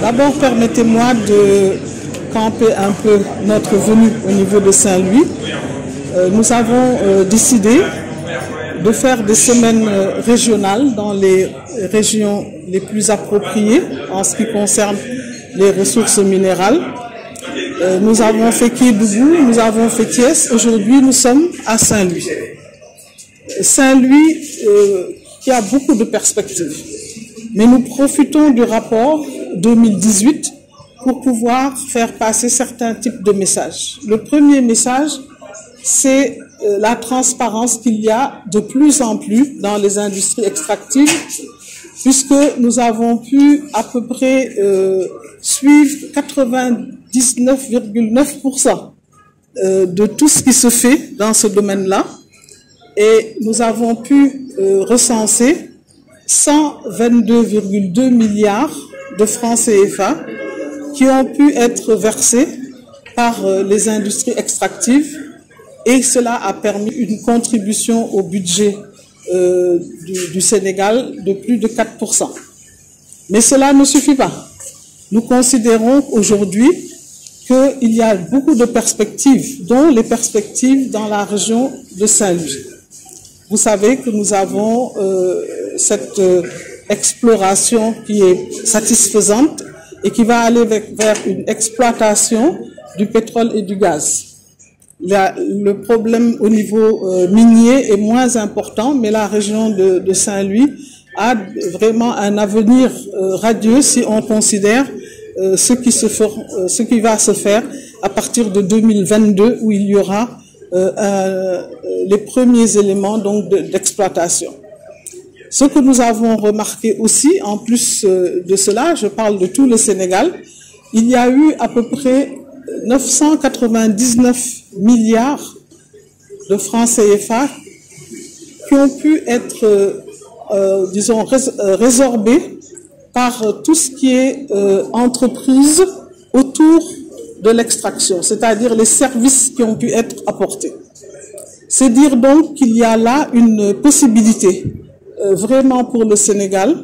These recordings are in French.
D'abord, permettez-moi de camper un peu notre venue au niveau de Saint-Louis. Euh, nous avons euh, décidé de faire des semaines euh, régionales dans les régions les plus appropriées en ce qui concerne les ressources minérales. Nous avons fait Kédougou, nous avons fait Thiès. Aujourd'hui, nous sommes à Saint-Louis. Saint-Louis qui a beaucoup de perspectives. Mais nous profitons du rapport 2018 pour pouvoir faire passer certains types de messages. Le premier message, c'est euh, la transparence qu'il y a de plus en plus dans les industries extractives, puisque nous avons pu à peu près euh, suivre 99,9% euh, de tout ce qui se fait dans ce domaine-là, et nous avons pu recenser 122,2 milliards de francs CFA qui ont pu être versés par euh, les industries extractives et cela a permis une contribution au budget euh, du, Sénégal de plus de 4%. Mais cela ne suffit pas. Nous considérons aujourd'hui qu'il y a beaucoup de perspectives, dont les perspectives dans la région de Saint-Louis. Vous savez que nous avons euh, cette exploration qui est satisfaisante et qui va aller vers une exploitation du pétrole et du gaz. le problème au niveau euh, minier est moins important, mais la région de, Saint-Louis a vraiment un avenir euh, radieux si on considère euh, ce, qui va se faire à partir de 2022 où il y aura les premiers éléments d'exploitation. Ce que nous avons remarqué aussi, en plus euh, de cela, je parle de tout le Sénégal, il y a eu à peu près 999 milliards de francs CFA qui ont pu être, euh, euh, disons, résorbés par tout ce qui est entreprise autour de l'extraction, c'est-à-dire les services qui ont pu être apportés. C'est dire donc qu'il y a là une possibilité vraiment pour le Sénégal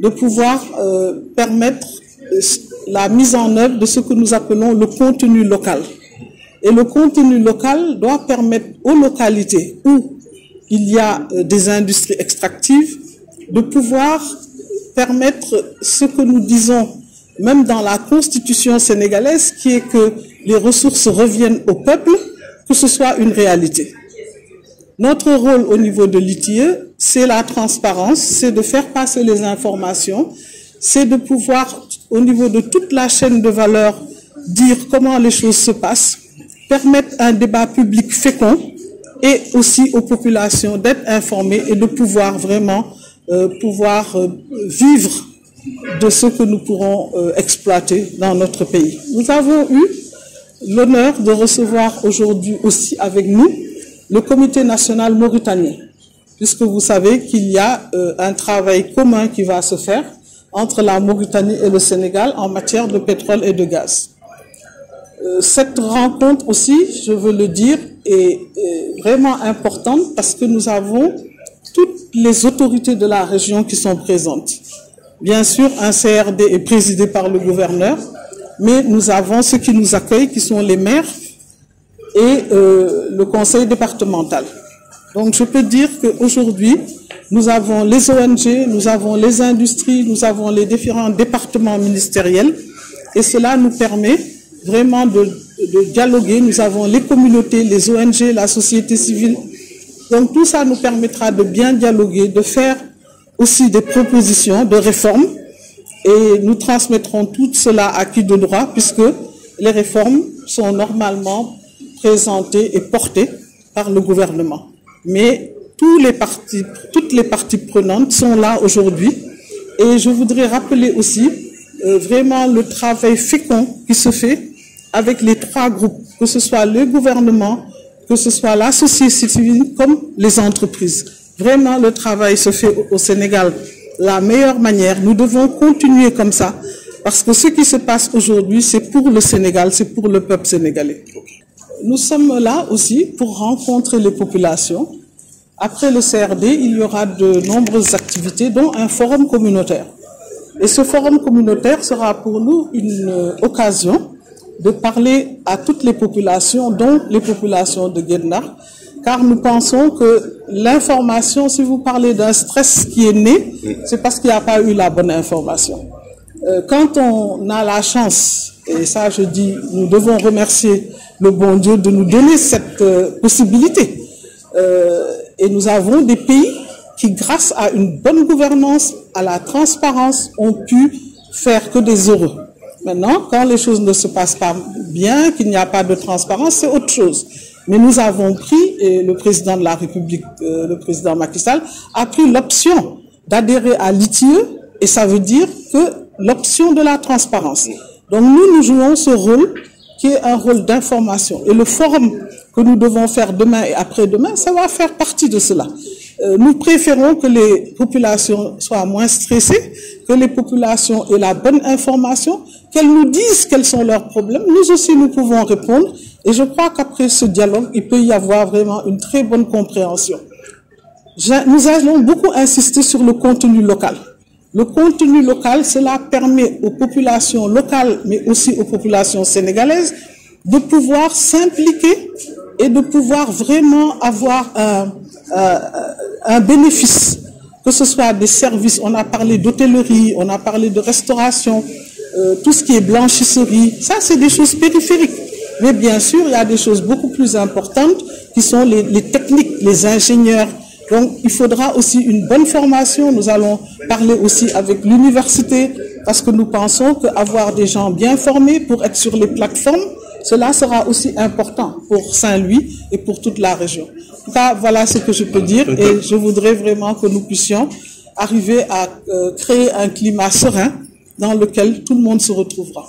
de pouvoir euh, permettre euh, la mise en œuvre de ce que nous appelons le contenu local. Et le contenu local doit permettre aux localités où il y a des industries extractives de pouvoir permettre ce que nous disons même dans la constitution sénégalaise, qui est que les ressources reviennent au peuple, que ce soit une réalité. Notre rôle au niveau de l'ITIE, c'est la transparence, c'est de faire passer les informations, c'est de pouvoir, au niveau de toute la chaîne de valeur, dire comment les choses se passent, permettre un débat public fécond et aussi aux populations d'être informées et de pouvoir vraiment euh, pouvoir euh, vivre de ce que nous pourrons euh, exploiter dans notre pays. Nous avons eu l'honneur de recevoir aujourd'hui aussi avec nous le comité national mauritanien, puisque vous savez qu'il y a euh, un travail commun qui va se faire entre la Mauritanie et le Sénégal en matière de pétrole et de gaz. Euh, cette rencontre aussi, je veux le dire, est, vraiment importante parce que nous avons toutes les autorités de la région qui sont présentes. Bien sûr, un CRD est présidé par le gouverneur, mais nous avons ceux qui nous accueillent, qui sont les maires, et euh, le conseil départemental. Donc je peux dire qu'aujourd'hui, nous avons les ONG, nous avons les industries, nous avons les différents départements ministériels et cela nous permet vraiment de, de, dialoguer. Nous avons les communautés, les ONG, la société civile. Donc tout ça nous permettra de bien dialoguer, de faire aussi des propositions de réformes et nous transmettrons tout cela à qui de droit puisque les réformes sont normalement présenté et porté par le gouvernement. Mais tous les partis, toutes les parties prenantes sont là aujourd'hui et je voudrais rappeler aussi euh, vraiment le travail fécond qui se fait avec les trois groupes, que ce soit le gouvernement, que ce soit la société civile comme les entreprises. Vraiment, le travail se fait au Sénégal la meilleure manière. Nous devons continuer comme ça parce que ce qui se passe aujourd'hui, c'est pour le Sénégal, c'est pour le peuple sénégalais. Nous sommes là aussi pour rencontrer les populations. Après le CRD, il y aura de nombreuses activités, dont un forum communautaire. Et ce forum communautaire sera pour nous une euh, occasion de parler à toutes les populations, dont les populations de Guédnar, car nous pensons que l'information, si vous parlez d'un stress qui est né, c'est parce qu'il n'y a pas eu la bonne information. Euh, quand on a la chance, et ça je dis, nous devons remercier le bon Dieu de nous donner cette euh, possibilité. Euh, et nous avons des pays qui, grâce à une bonne gouvernance, à la transparence, ont pu faire que des heureux. Maintenant, quand les choses ne se passent pas bien, qu'il n'y a pas de transparence, c'est autre chose. Mais nous avons pris, et le président de la République, euh, le président Macky Sall, a pris l'option d'adhérer à l'ITIE, et ça veut dire que l'option de la transparence. Donc nous, nous jouons ce rôle qui est un rôle d'information. Et le forum que nous devons faire demain et après-demain, ça va faire partie de cela. Euh, nous préférons que les populations soient moins stressées, que les populations aient la bonne information, qu'elles nous disent quels sont leurs problèmes. Nous aussi, nous pouvons répondre. Et je crois qu'après ce dialogue, il peut y avoir vraiment une très bonne compréhension. Nous allons beaucoup insister sur le contenu local. Le contenu local, cela permet aux populations locales, mais aussi aux populations sénégalaises, de pouvoir s'impliquer et de pouvoir vraiment avoir un, un, bénéfice, que ce soit des services, on a parlé d'hôtellerie, on a parlé de restauration, euh, tout ce qui est blanchisserie, ça c'est des choses périphériques. Mais bien sûr, il y a des choses beaucoup plus importantes qui sont les techniques, les ingénieurs. Donc, il faudra aussi une bonne formation. Nous allons parler aussi avec l'université parce que nous pensons qu'avoir des gens bien formés pour être sur les plateformes, cela sera aussi important pour Saint-Louis et pour toute la région. Voilà ce que je peux dire et je voudrais vraiment que nous puissions arriver à euh, créer un climat serein dans lequel tout le monde se retrouvera.